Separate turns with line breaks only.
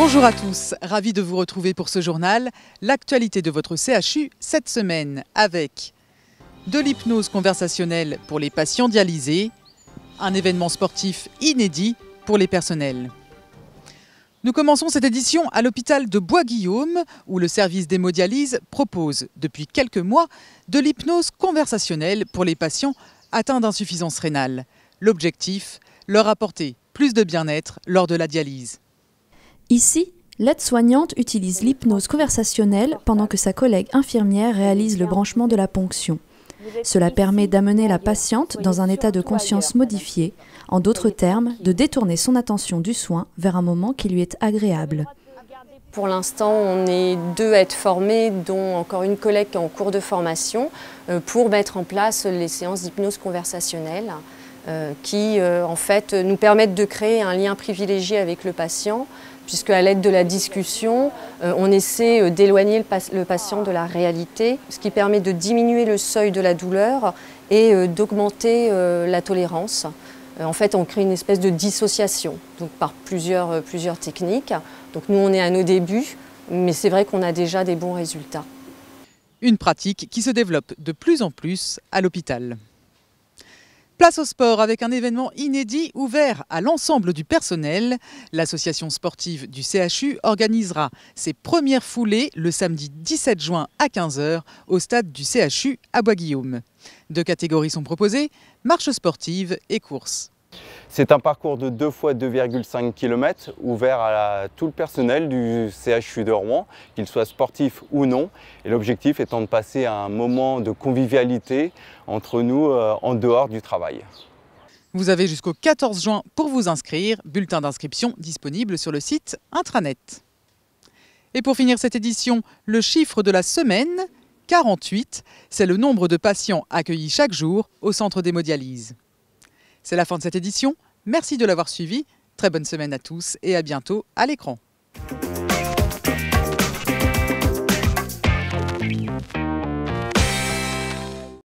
Bonjour à tous, ravi de vous retrouver pour ce journal. L'actualité de votre CHU cette semaine avec de l'hypnose conversationnelle pour les patients dialysés, un événement sportif inédit pour les personnels. Nous commençons cette édition à l'hôpital de Bois-Guillaume, où le service d'hémodialyse propose depuis quelques mois de l'hypnose conversationnelle pour les patients atteints d'insuffisance rénale. L'objectif, leur apporter plus de bien-être lors de la dialyse.
Ici, l'aide-soignante utilise l'hypnose conversationnelle pendant que sa collègue infirmière réalise le branchement de la ponction. Cela permet d'amener la patiente dans un état de conscience modifié, en d'autres termes, de détourner son attention du soin vers un moment qui lui est agréable.
Pour l'instant, on est deux à être formés, dont encore une collègue en cours de formation, euh, pour mettre en place les séances d'hypnose conversationnelle qui, euh, en fait, nous permettent de créer un lien privilégié avec le patient puisque à l'aide de la discussion, euh, on essaie euh, d'éloigner le, patient de la réalité, ce qui permet de diminuer le seuil de la douleur et euh, d'augmenter la tolérance. En fait, on crée une espèce de dissociation, donc par plusieurs, plusieurs techniques. Donc nous, on est à nos débuts, mais c'est vrai qu'on a déjà des bons résultats.
Une pratique qui se développe de plus en plus à l'hôpital. Place au sport avec un événement inédit ouvert à l'ensemble du personnel. L'association sportive du CHU organisera ses premières foulées le samedi 17 juin à 15h au stade du CHU à Bois-Guillaume. Deux catégories sont proposées, marche sportive et course.
C'est un parcours de 2 fois 2,5 km ouvert à tout le personnel du CHU de Rouen, qu'il soit sportif ou non. Et l'objectif étant de passer un moment de convivialité entre nous euh, en dehors du travail.
Vous avez jusqu'au 14 juin pour vous inscrire. Bulletin d'inscription disponible sur le site intranet. Et pour finir cette édition, le chiffre de la semaine, 48, c'est le nombre de patients accueillis chaque jour au centre d'hémodialyse. C'est la fin de cette édition. Merci de l'avoir suivi. Très bonne semaine à tous et à bientôt à l'écran.